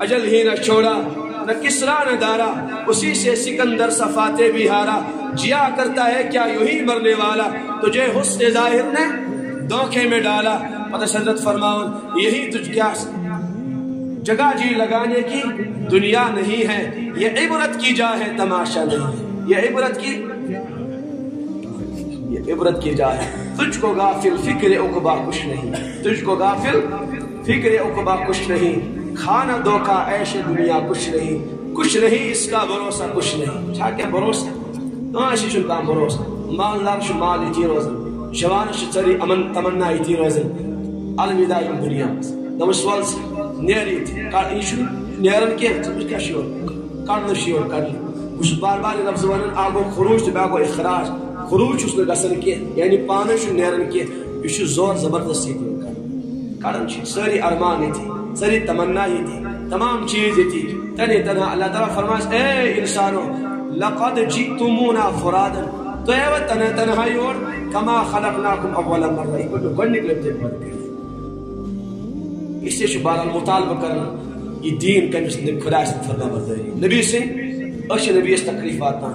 अजल ही न छोड़ा, न किसरा न दारा उसी से सिकंदर सफाते भी हारा जिया करता है क्या यू ही मरने वाला? तुझे हुस्न ज़ाहिर ने धोखे में डाला। पता हज़रत यही तुझ क्या जगह जी लगाने की दुनिया नहीं है। ये इबरत की जा है, तमाशा नहीं ये इबरत की ये इबरत की जा है। तुझको गाफिल फ़िक्र उकबा कुछ नहीं। तुझको गाफिल फ़िक्र उकबा कुछ नहीं। खाना धोखा, ऐसे दुनिया कुछ नहीं। कुछ नहीं, इसका भरोसा कुछ नहीं। छा क्या भरोसा। काशी शुन का भरोसा? मालदार शु माल इति रोजन। जवान शु चरी अमन तमन्ना इति रोजन। अलविदा यम दुनिया। दमस वल्स नेरित का इशु? नेरन के तुम क्या शियोर कर शियोर कर उस बार बार लफ्ज वन आगो खरूज तो बागो इखराज। खरूज उस गसन के यानी पाने शु नेरन के इशु ज़ोर ज़बरदस्ती कर कारण सारी अरमान थी सारी तमन्ना ही थी तमाम चीज़ थी तने तना अल्लाह ताला फरमास ए इंसानो लक़द जितुमूना फुरादन तो ए तना तन्हाई और कमा खलकनाकुम अव्वल मर्रा इको तो गन निकले थे पर इससे शुबार मुतालबा कर ये दीन कमिस ने खुदा से फरमा बरदारी नबी से अश नबी इस तकलीफ़ आता